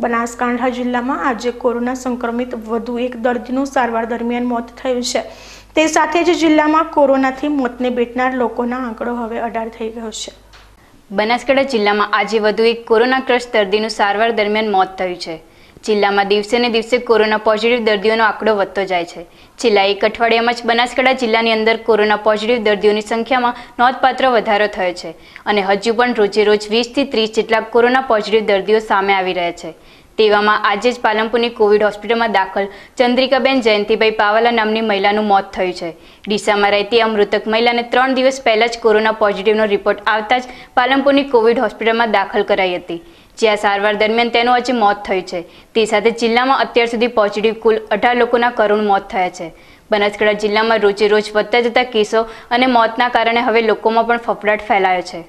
બનાસકાંઠા જિલ્લામાં આજે કોરોના સંક્રમિત વધુ એક દર્દીનું સારવાર દરમિયાન મોત થયું છે. તે સાથે જ જિલ્લામાં કોરોનાથી મોતને ભેટનાર લોકોના આંકડો હવે અઢાર થઈ ગયો છે. બનાસકાંઠા જિલ્લામાં આજે વધુ એક કોરોનાગ્રસ્ત દર્દીનું સારવાર દરમિયાન મોત થયું છે. જિલ્લામાં દિવસે ને દિવસે કોરોના પોઝિટિવ દર્દીઓનો આંકડો વધતો જાય છે. છેલ્લા એક અઠવાડિયામાં જ બનાસકાંઠા જિલ્લાની અંદર કોરોના પોઝિટિવ દર્દીઓની સંખ્યામાં નોંધપાત્ર વધારો થયો છે. અને હજુ પણ રોજે રોજ વીસથી ત્રીસ જેટલા કોરોના પોઝિટિવ દર્દીઓ સામે આવી રહ્યા છે. તેવામાં આજે જ પાલનપુરની કોવિડ હોસ્પિટલમાં દાખલ ચંદ્રિકાબેન જયંતિભાઈ પાવાલા નામની મહિલાનું મોત થયું છે. ડીસામાં રહેતી આ મૃતક મહિલાને ત્રણ દિવસ પહેલાં જ કોરોના પોઝિટિવનો રિપોર્ટ આવતા જ પાલનપુરની કોવિડ હોસ્પિટલમાં દાખલ કરાઈ હતી જ્યાં સારવાર દરમિયાન તેનું આજે મોત થયું છે. તે સાથે જિલ્લામાં અત્યાર સુધી પોઝિટિવ કુલ અઢાર લોકોના કરુણ મોત થયા છે. બનાસકાંઠા જિલ્લામાં રોજે રોજ વધતા જતા કેસો અને મોતના કારણે હવે લોકોમાં પણ ફફડાટ ફેલાયો છે.